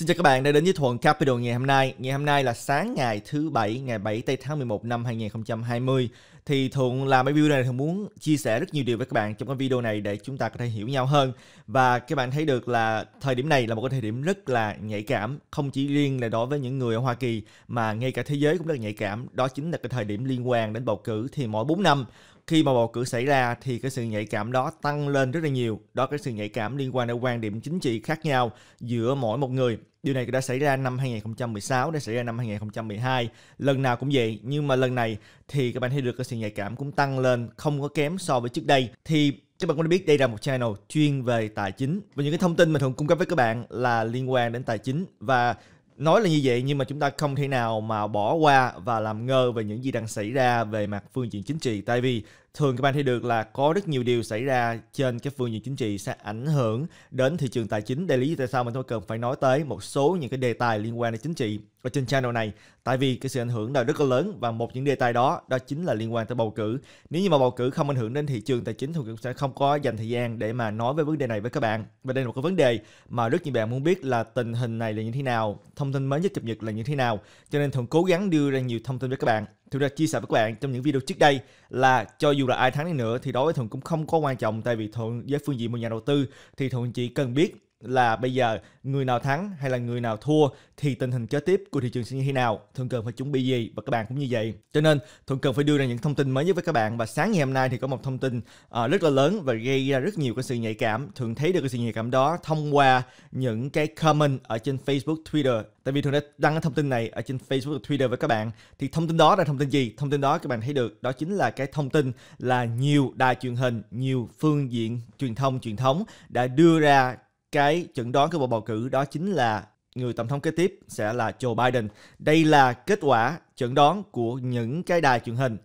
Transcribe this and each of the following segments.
Xin chào các bạn đã đến với Thuận Capital ngày hôm nay. Ngày hôm nay là sáng ngày thứ Bảy, ngày 7 tây tháng 11 năm 2020. Thì Thuận làm cái video này Thuận muốn chia sẻ rất nhiều điều với các bạn trong cái video này để chúng ta có thể hiểu nhau hơn. Và các bạn thấy được là thời điểm này là một cái thời điểm rất là nhạy cảm. Không chỉ riêng là đối với những người ở Hoa Kỳ mà ngay cả thế giới cũng rất là nhạy cảm. Đó chính là cái thời điểm liên quan đến bầu cử thì mỗi 4 năm khi mà bầu cử xảy ra thì cái sự nhạy cảm đó tăng lên rất là nhiều đó cái sự nhạy cảm liên quan đến quan điểm chính trị khác nhau giữa mỗi một người Điều này đã xảy ra năm 2016, đã xảy ra năm 2012. Lần nào cũng vậy, nhưng mà lần này thì các bạn thấy được cái sự nhạy cảm cũng tăng lên không có kém so với trước đây. Thì các bạn cũng đã biết đây là một channel chuyên về tài chính và những cái thông tin mà thường cung cấp với các bạn là liên quan đến tài chính và nói là như vậy nhưng mà chúng ta không thể nào mà bỏ qua và làm ngơ về những gì đang xảy ra về mặt phương diện chính trị. Tại vì thường các bạn thấy được là có rất nhiều điều xảy ra trên cái phương diện chính trị sẽ ảnh hưởng đến thị trường tài chính. Đây lý do tại sao mình tôi cần phải nói tới một số những cái đề tài liên quan đến chính trị ở trên channel này. Tại vì cái sự ảnh hưởng là rất là lớn và một những đề tài đó đó chính là liên quan tới bầu cử. Nếu như mà bầu cử không ảnh hưởng đến thị trường tài chính thì cũng sẽ không có dành thời gian để mà nói về vấn đề này với các bạn. Và đây là một cái vấn đề mà rất nhiều bạn muốn biết là tình hình này là như thế nào, thông tin mới nhất cập nhật là như thế nào. Cho nên thường cố gắng đưa ra nhiều thông tin với các bạn Thực ra chia sẻ với các bạn trong những video trước đây là cho dù là ai thắng đi nữa thì đối với Thuận cũng không có quan trọng, tại vì Thuận với phương diện một nhà đầu tư thì Thuận chỉ cần biết là bây giờ người nào thắng hay là người nào thua thì tình hình kế tiếp của thị trường sẽ như thế nào thường cần phải chuẩn bị gì và các bạn cũng như vậy. Cho nên thường cần phải đưa ra những thông tin mới nhất với các bạn và sáng ngày hôm nay thì có một thông tin uh, rất là lớn và gây ra rất nhiều cái sự nhạy cảm. Thường thấy được cái sự nhạy cảm đó thông qua những cái comment ở trên Facebook Twitter. Tại vì thường đã đăng cái thông tin này ở trên Facebook và Twitter với các bạn. Thì thông tin đó là thông tin gì? Thông tin đó các bạn thấy được. Đó chính là cái thông tin là nhiều đài truyền hình nhiều phương diện truyền thông truyền thống đã đưa ra cái chẩn đoán của cuộc bầu cử đó chính là người tổng thống kế tiếp sẽ là Joe Biden. Đây là kết quả chẩn đoán của những cái đài truyền hình.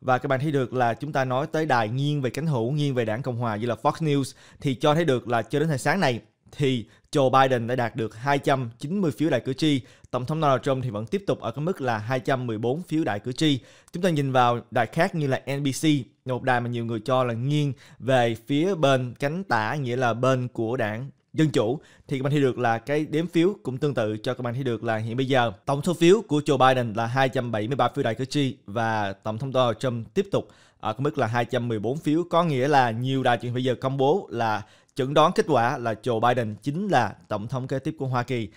Và các bạn thấy được là chúng ta nói tới đài nghiêng về cánh hữu, nghiêng về đảng Cộng Hòa như là Fox News thì cho thấy được là cho đến thời sáng này thì Joe Biden đã đạt được 290 phiếu đại cử tri, Tổng thống Donald Trump thì vẫn tiếp tục ở cái mức là 214 phiếu đại cử tri. Chúng ta nhìn vào đài khác như là NBC, một đài mà nhiều người cho là nghiêng về phía bên cánh tả, nghĩa là bên của đảng dân chủ, thì các bạn thấy được là cái đếm phiếu cũng tương tự cho các bạn thấy được là hiện bây giờ. Tổng số phiếu của Joe Biden là 273 phiếu đại cử tri và tổng thống Donald Trump tiếp tục à, ở cái mức là 214 phiếu. Có nghĩa là nhiều đài truyền bây giờ công bố là chẩn đoán kết quả là Joe Biden chính là tổng thống kế tiếp của Hoa Kỳ.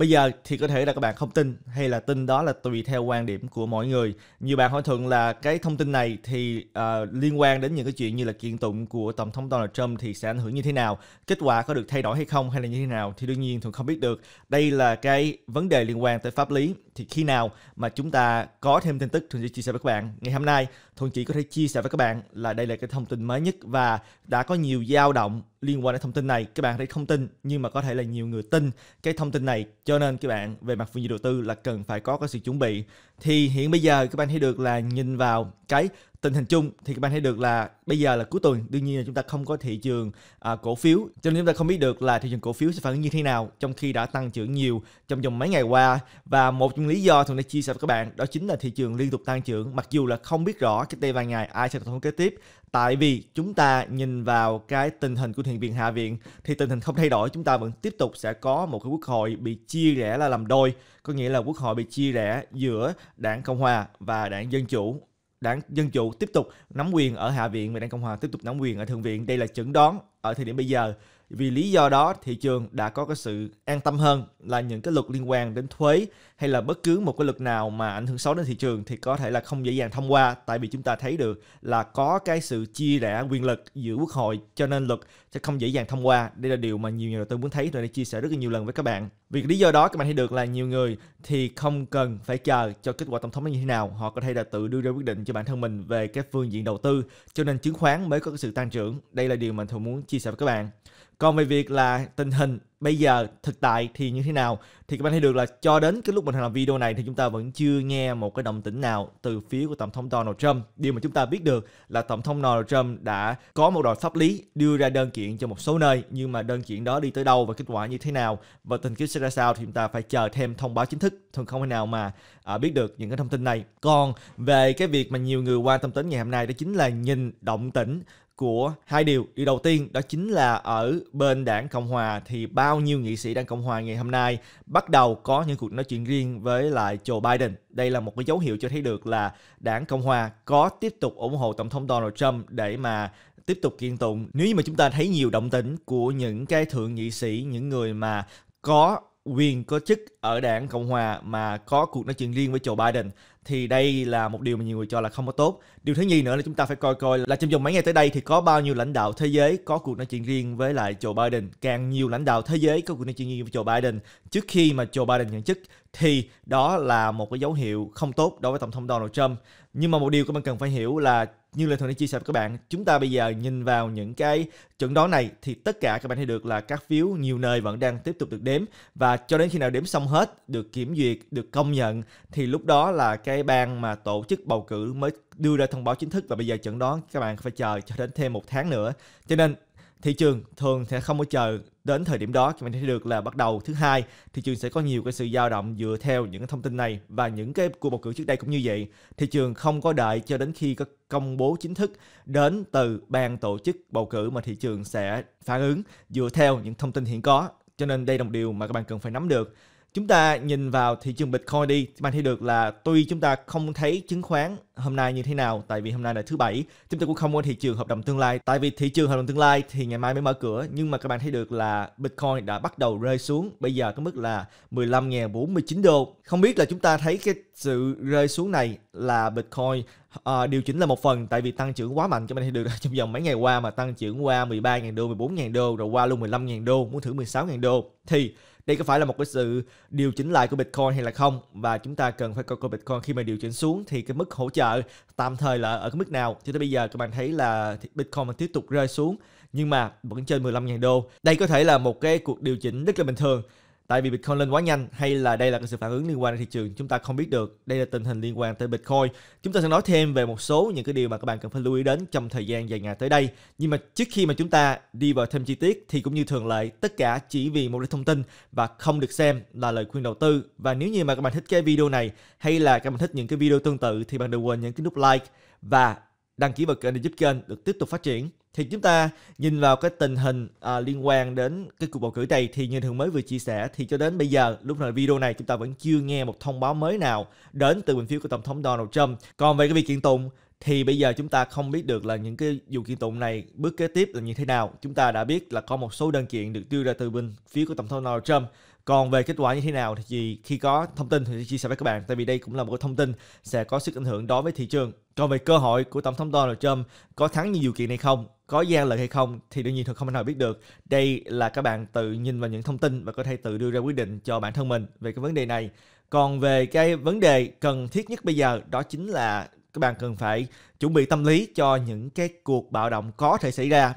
Bây giờ thì có thể là các bạn không tin hay là tin đó là tùy theo quan điểm của mỗi người. Nhiều bạn hỏi thuận là cái thông tin này thì uh, liên quan đến những cái chuyện như là kiện tụng của tổng thống Donald Trump thì sẽ ảnh hưởng như thế nào, kết quả có được thay đổi hay không hay là như thế nào thì đương nhiên thuận không biết được. Đây là cái vấn đề liên quan tới pháp lý thì khi nào mà chúng ta có thêm tin tức thuận sẽ chia sẻ với các bạn. Ngày hôm nay thuận chỉ có thể chia sẻ với các bạn là đây là cái thông tin mới nhất và đã có nhiều dao động liên quan đến thông tin này. Các bạn thấy không tin, nhưng mà có thể là nhiều người tin cái thông tin này. Cho nên các bạn, về mặt phương diện đầu tư là cần phải có cái sự chuẩn bị. Thì hiện bây giờ các bạn thấy được là nhìn vào cái tình hình chung thì các bạn thấy được là bây giờ là cuối tuần đương nhiên là chúng ta không có thị trường à, cổ phiếu. Cho nên chúng ta không biết được là thị trường cổ phiếu sẽ phản ứng như thế nào trong khi đã tăng trưởng nhiều trong vòng mấy ngày qua. Và một trong lý do thường đã chia sẻ với các bạn đó chính là thị trường liên tục tăng trưởng. Mặc dù là không biết rõ cái đây vài ngày ai sẽ thống kế tiếp tại vì chúng ta nhìn vào cái tình hình của thượng viện hạ viện thì tình hình không thay đổi chúng ta vẫn tiếp tục sẽ có một cái quốc hội bị chia rẽ là làm đôi. Có nghĩa là quốc hội bị chia rẽ giữa đảng cộng hòa và đảng dân chủ đảng Dân Chủ tiếp tục nắm quyền ở Hạ viện và đảng Cộng hòa tiếp tục nắm quyền ở Thượng viện. Đây là chẩn đoán ở thời điểm bây giờ. Vì lý do đó thị trường đã có cái sự an tâm hơn là những cái luật liên quan đến thuế hay là bất cứ một cái luật nào mà ảnh hưởng xấu đến thị trường thì có thể là không dễ dàng thông qua tại vì chúng ta thấy được là có cái sự chia rẽ quyền lực giữa quốc hội cho nên luật sẽ không dễ dàng thông qua. Đây là điều mà nhiều nhà đầu tư muốn thấy rồi đã chia sẻ rất là nhiều lần với các bạn. Vì lý do đó các bạn thấy được là nhiều người thì không cần phải chờ cho kết quả tổng thống nó như thế nào, họ có thể là tự đưa ra quyết định cho bản thân mình về cái phương diện đầu tư, cho nên chứng khoán mới có cái sự tăng trưởng. Đây là điều mà thường muốn chia sẻ với các bạn. Còn về việc là tình hình bây giờ thực tại thì như thế nào thì các bạn thấy được là cho đến cái lúc mình làm video này thì chúng ta vẫn chưa nghe một cái động tĩnh nào từ phía của tổng thống Donald Trump. Điều mà chúng ta biết được là tổng thống Donald Trump đã có một đòi pháp lý đưa ra đơn kiện cho một số nơi nhưng mà đơn kiện đó đi tới đâu và kết quả như thế nào và tình tiết sẽ ra sao thì chúng ta phải chờ thêm thông báo chính thức. Thường không thể nào mà à, biết được những cái thông tin này. Còn về cái việc mà nhiều người quan tâm đến ngày hôm nay đó chính là nhìn động tĩnh của hai điều. Điều đầu tiên đó chính là ở bên đảng Cộng Hòa thì bao nhiêu nghị sĩ đảng Cộng Hòa ngày hôm nay bắt đầu có những cuộc nói chuyện riêng với lại Joe Biden. Đây là một cái dấu hiệu cho thấy được là đảng Cộng Hòa có tiếp tục ủng hộ Tổng thống Donald Trump để mà tiếp tục kiện tụng. Nếu như mà chúng ta thấy nhiều động tĩnh của những cái thượng nghị sĩ, những người mà có quyền có chức ở đảng Cộng Hòa mà có cuộc nói chuyện riêng với Joe Biden thì đây là một điều mà nhiều người cho là không có tốt. Điều thứ nhì nữa là chúng ta phải coi coi là trong vòng mấy ngày tới đây thì có bao nhiêu lãnh đạo thế giới có cuộc nói chuyện riêng với lại Joe Biden. Càng nhiều lãnh đạo thế giới có cuộc nói chuyện riêng với Joe Biden trước khi mà Joe Biden nhận chức thì đó là một cái dấu hiệu không tốt đối với Tổng thống Donald Trump. Nhưng mà một điều các bạn cần phải hiểu là như lời thường đã chia sẻ với các bạn, chúng ta bây giờ nhìn vào những cái trận đó này thì tất cả các bạn thấy được là các phiếu nhiều nơi vẫn đang tiếp tục được đếm và cho đến khi nào đếm xong hết, được kiểm duyệt, được công nhận thì lúc đó là cái ban mà tổ chức bầu cử mới đưa ra thông báo chính thức và bây giờ chẩn đoán các bạn phải chờ cho đến thêm một tháng nữa. Cho nên thị trường thường sẽ không có chờ đến thời điểm đó. Các bạn thấy được là bắt đầu thứ hai, thị trường sẽ có nhiều cái sự dao động dựa theo những thông tin này và những cái cuộc bầu cử trước đây cũng như vậy. Thị trường không có đợi cho đến khi có công bố chính thức đến từ ban tổ chức bầu cử mà thị trường sẽ phản ứng dựa theo những thông tin hiện có. Cho nên đây là một điều mà các bạn cần phải nắm được chúng ta nhìn vào thị trường Bitcoin đi, các bạn thấy được là tuy chúng ta không thấy chứng khoán hôm nay như thế nào, tại vì hôm nay là thứ bảy, chúng ta cũng không có thị trường hợp đồng tương lai. Tại vì thị trường hợp đồng tương lai thì ngày mai mới mở cửa, nhưng mà các bạn thấy được là Bitcoin đã bắt đầu rơi xuống, bây giờ có mức là 15.049 đô. Không biết là chúng ta thấy cái sự rơi xuống này là Bitcoin uh, điều chỉnh là một phần tại vì tăng trưởng quá mạnh cho mình thấy được. Trong vòng mấy ngày qua mà tăng trưởng qua 13.000 đô, 14.000 đô rồi qua luôn 15.000 đô, muốn thử 16.000 đô. Thì đây có phải là một cái sự điều chỉnh lại của Bitcoin hay là không? Và chúng ta cần phải coi coi Bitcoin khi mà điều chỉnh xuống thì cái mức hỗ trợ tạm thời là ở cái mức nào? Cho tới bây giờ các bạn thấy là Bitcoin mà tiếp tục rơi xuống nhưng mà vẫn trên 15.000 đô. Đây có thể là một cái cuộc điều chỉnh rất là bình thường tại vì Bitcoin lên quá nhanh hay là đây là cái sự phản ứng liên quan đến thị trường, chúng ta không biết được. Đây là tình hình liên quan tới Bitcoin. Chúng ta sẽ nói thêm về một số những cái điều mà các bạn cần phải lưu ý đến trong thời gian dài ngày tới đây. Nhưng mà trước khi mà chúng ta đi vào thêm chi tiết thì cũng như thường lệ, tất cả chỉ vì một thông tin và không được xem là lời khuyên đầu tư. Và nếu như mà các bạn thích cái video này hay là các bạn thích những cái video tương tự thì bạn đừng quên nhấn cái nút like và đăng ký vào kênh để giúp kênh được tiếp tục phát triển. Thì chúng ta nhìn vào cái tình hình à, liên quan đến cái cuộc bầu cử này thì như thường mới vừa chia sẻ thì cho đến bây giờ lúc này video này chúng ta vẫn chưa nghe một thông báo mới nào đến từ bình phiếu của tổng thống Donald Trump. Còn về cái việc kiện tụng thì bây giờ chúng ta không biết được là những cái vụ kiện tụng này bước kế tiếp là như thế nào. Chúng ta đã biết là có một số đơn kiện được đưa ra từ bên phía của tổng thống Donald Trump. Còn về kết quả như thế nào thì khi có thông tin thì sẽ chia sẻ với các bạn. Tại vì đây cũng là một thông tin sẽ có sức ảnh hưởng đối với thị trường. Còn về cơ hội của tổng thống Donald Trump, có thắng như điều kiện này không? Có gian lận hay không? Thì đương nhiên thật không thể nào biết được. Đây là các bạn tự nhìn vào những thông tin và có thể tự đưa ra quyết định cho bản thân mình về cái vấn đề này. Còn về cái vấn đề cần thiết nhất bây giờ, đó chính là các bạn cần phải chuẩn bị tâm lý cho những cái cuộc bạo động có thể xảy ra.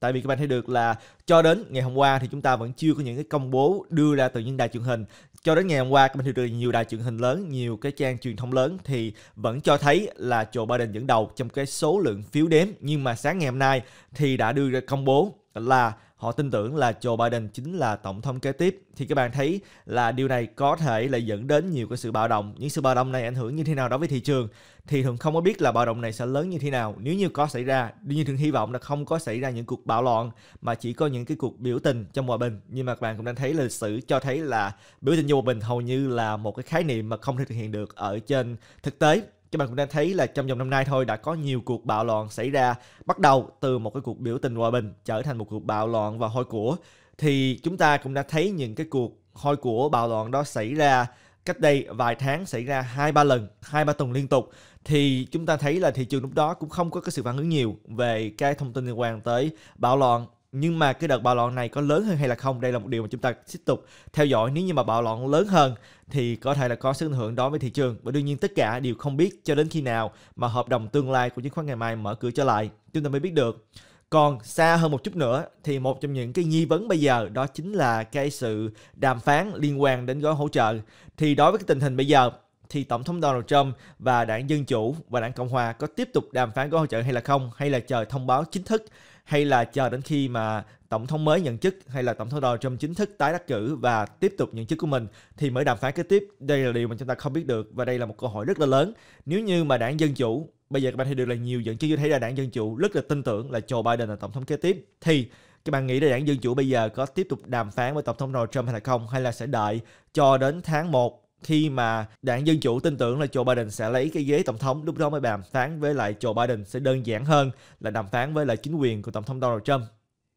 Tại vì các bạn thấy được là cho đến ngày hôm qua thì chúng ta vẫn chưa có những cái công bố đưa ra từ những đài truyền hình. Cho đến ngày hôm qua, các bạn thấy được nhiều đài truyền hình lớn, nhiều cái trang truyền thông lớn thì vẫn cho thấy là Joe Biden dẫn đầu trong cái số lượng phiếu đếm. Nhưng mà sáng ngày hôm nay thì đã đưa ra công bố là họ tin tưởng là Joe Biden chính là tổng thống kế tiếp. Thì các bạn thấy là điều này có thể là dẫn đến nhiều cái sự bạo động. Những sự bạo động này ảnh hưởng như thế nào đối với thị trường? Thì thường không có biết là bạo động này sẽ lớn như thế nào. Nếu như có xảy ra như thường hy vọng là không có xảy ra những cuộc bạo loạn, mà chỉ có những cái cuộc biểu tình trong hòa bình. Nhưng mà các bạn cũng đang thấy lịch sử cho thấy là biểu tình trong hòa bình hầu như là một cái khái niệm mà không thể thực hiện được ở trên thực tế các bạn cũng đang thấy là trong vòng năm nay thôi đã có nhiều cuộc bạo loạn xảy ra. Bắt đầu từ một cái cuộc biểu tình hòa bình trở thành một cuộc bạo loạn và hôi của. Thì chúng ta cũng đã thấy những cái cuộc hôi của bạo loạn đó xảy ra cách đây vài tháng, xảy ra hai ba lần, hai ba tuần liên tục. Thì chúng ta thấy là thị trường lúc đó cũng không có cái sự phản ứng nhiều về cái thông tin liên quan tới bạo loạn nhưng mà cái đợt bạo loạn này có lớn hơn hay là không, đây là một điều mà chúng ta tiếp tục theo dõi. Nếu như mà bạo loạn lớn hơn thì có thể là có sức ảnh hưởng đó với thị trường. Và đương nhiên tất cả đều không biết cho đến khi nào mà hợp đồng tương lai của chứng khoán ngày mai mở cửa trở lại. Chúng ta mới biết được. Còn xa hơn một chút nữa thì một trong những cái nghi vấn bây giờ đó chính là cái sự đàm phán liên quan đến gói hỗ trợ. Thì đối với cái tình hình bây giờ thì Tổng thống Donald Trump và đảng Dân Chủ và đảng Cộng Hòa có tiếp tục đàm phán gói hỗ trợ hay là không, hay là chờ thông báo chính thức hay là chờ đến khi mà tổng thống mới nhận chức hay là tổng thống Donald Trump chính thức tái đắc cử và tiếp tục nhận chức của mình, thì mới đàm phán kế tiếp. Đây là điều mà chúng ta không biết được và đây là một câu hỏi rất là lớn. Nếu như mà đảng Dân Chủ, bây giờ các bạn thấy được là nhiều dẫn chứng cho thấy là đảng Dân Chủ rất là tin tưởng là Joe Biden là tổng thống kế tiếp, thì các bạn nghĩ là đảng Dân Chủ bây giờ có tiếp tục đàm phán với Tổng thống Donald Trump hay là không? Hay là sẽ đợi cho đến tháng 1 khi mà đảng Dân Chủ tin tưởng là Joe Biden sẽ lấy cái ghế tổng thống, lúc đó mới đàm phán với lại Joe Biden sẽ đơn giản hơn là đàm phán với lại chính quyền của Tổng thống Donald Trump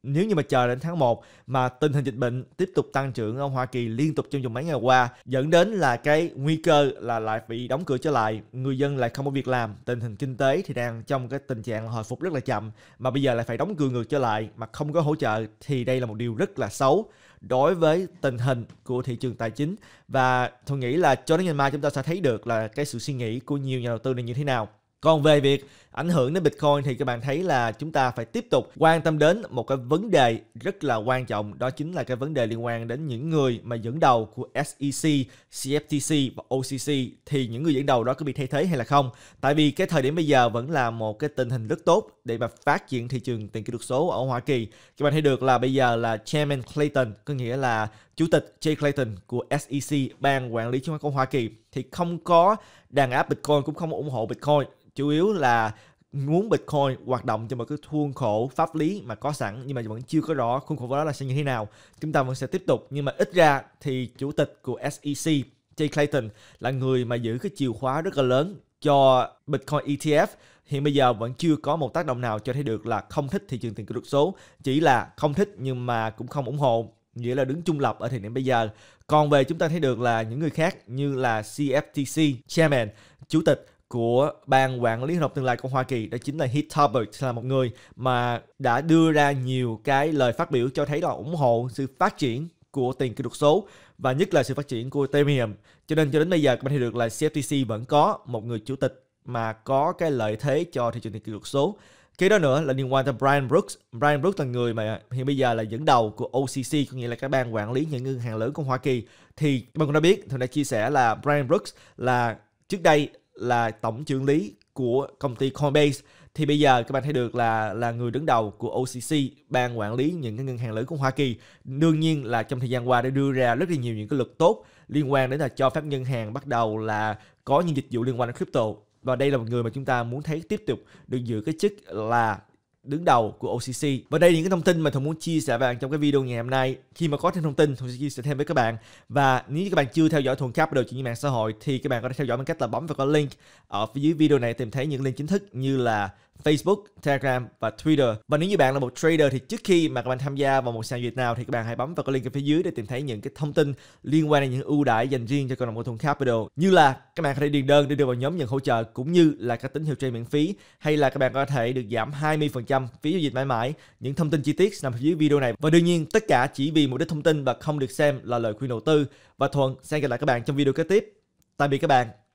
nếu như mà chờ đến tháng 1 mà tình hình dịch bệnh tiếp tục tăng trưởng ở Hoa Kỳ liên tục trong vòng mấy ngày qua dẫn đến là cái nguy cơ là lại bị đóng cửa trở lại, người dân lại không có việc làm, tình hình kinh tế thì đang trong cái tình trạng hồi phục rất là chậm mà bây giờ lại phải đóng cửa ngược trở lại mà không có hỗ trợ thì đây là một điều rất là xấu đối với tình hình của thị trường tài chính. Và tôi nghĩ là cho đến ngày mai chúng ta sẽ thấy được là cái sự suy nghĩ của nhiều nhà đầu tư này như thế nào. Còn về việc ảnh hưởng đến Bitcoin thì các bạn thấy là chúng ta phải tiếp tục quan tâm đến một cái vấn đề rất là quan trọng đó chính là cái vấn đề liên quan đến những người mà dẫn đầu của SEC, CFTC và OCC thì những người dẫn đầu đó có bị thay thế hay là không? Tại vì cái thời điểm bây giờ vẫn là một cái tình hình rất tốt để mà phát triển thị trường tiền kỹ thuật số ở Hoa Kỳ. Các bạn thấy được là bây giờ là Chairman Clayton có nghĩa là chủ tịch Jay Clayton của SEC ban quản lý chứng khoán của Hoa Kỳ thì không có đàn áp Bitcoin cũng không ủng hộ Bitcoin chủ yếu là muốn Bitcoin hoạt động trong một cái khuôn khổ pháp lý mà có sẵn nhưng mà vẫn chưa có rõ khuôn khổ đó là sẽ như thế nào. Chúng ta vẫn sẽ tiếp tục, nhưng mà ít ra thì chủ tịch của SEC Jay Clayton, là người mà giữ cái chìa khóa rất là lớn cho Bitcoin ETF hiện bây giờ vẫn chưa có một tác động nào cho thấy được là không thích thị trường tiền kỹ thuật số. Chỉ là không thích nhưng mà cũng không ủng hộ, nghĩa là đứng trung lập ở thời điểm bây giờ. Còn về chúng ta thấy được là những người khác như là CFTC chairman, chủ tịch của ban quản lý hợp tương lai của Hoa Kỳ đó chính là Heath Tarbert là một người mà đã đưa ra nhiều cái lời phát biểu cho thấy là ủng hộ sự phát triển của tiền kỹ thuật số và nhất là sự phát triển của Ethereum. Cho nên cho đến bây giờ các bạn thấy được là CFTC vẫn có một người chủ tịch mà có cái lợi thế cho thị trường tiền kỹ thuật số. Cái đó nữa là liên quan tới Brian Brooks. Brian Brooks là người mà hiện bây giờ là dẫn đầu của OCC, có nghĩa là cái ban quản lý những ngân hàng lớn của Hoa Kỳ. Thì các bạn cũng đã biết, tôi đã chia sẻ là Brian Brooks là trước đây là tổng trưởng lý của công ty Coinbase. Thì bây giờ các bạn thấy được là là người đứng đầu của OCC ban quản lý những cái ngân hàng lớn của Hoa Kỳ. Đương nhiên là trong thời gian qua đã đưa ra rất là nhiều những cái luật tốt liên quan đến là cho phép ngân hàng bắt đầu là có những dịch vụ liên quan đến crypto. Và đây là một người mà chúng ta muốn thấy tiếp tục được giữ cái chức là đứng đầu của OCC. Và đây là những cái thông tin mà tôi muốn chia sẻ với bạn trong cái video ngày hôm nay. Khi mà có thêm thông tin, tôi sẽ chia sẻ thêm với các bạn. Và nếu như các bạn chưa theo dõi Thuần Capital trên những mạng xã hội thì các bạn có thể theo dõi bằng cách là bấm vào cái link ở phía dưới video này tìm thấy những link chính thức như là Facebook, Telegram và Twitter. Và nếu như bạn là một trader thì trước khi mà các bạn tham gia vào một sàn Việt nào thì các bạn hãy bấm vào cái link ở phía dưới để tìm thấy những cái thông tin liên quan đến những ưu đãi dành riêng cho cộng đồng của Thuần Capital. Như là các bạn có thể điền đơn để đưa vào nhóm nhận hỗ trợ cũng như là các tín hiệu trade miễn phí hay là các bạn có thể được giảm 20% phí giao dịch mãi mãi. Những thông tin chi tiết nằm phía dưới video này. Và đương nhiên tất cả chỉ vì mục đích thông tin và không được xem là lời khuyên đầu tư. Và Thuận sẽ gặp lại các bạn trong video kế tiếp. Tạm biệt các bạn.